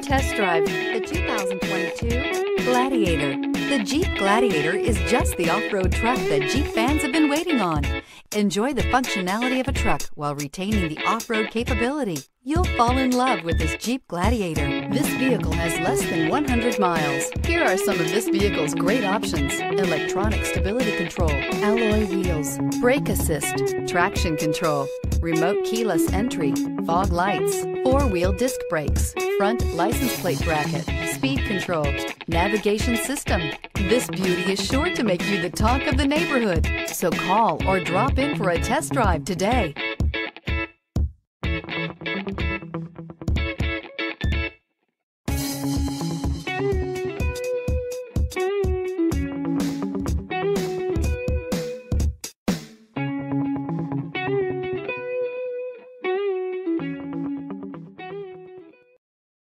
Test drive the 2022 Gladiator. The Jeep Gladiator is just the off-road truck that Jeep fans have been waiting on. Enjoy the functionality of a truck while retaining the off-road capability. You'll fall in love with this Jeep Gladiator. This vehicle has less than 100 miles. Here are some of this vehicle's great options. Electronic stability control, alloy wheels, brake assist, traction control, remote keyless entry, fog lights, four-wheel disc brakes, front license plate bracket, speed control, navigation system. This beauty is sure to make you the talk of the neighborhood. So call or drop in for a test drive today.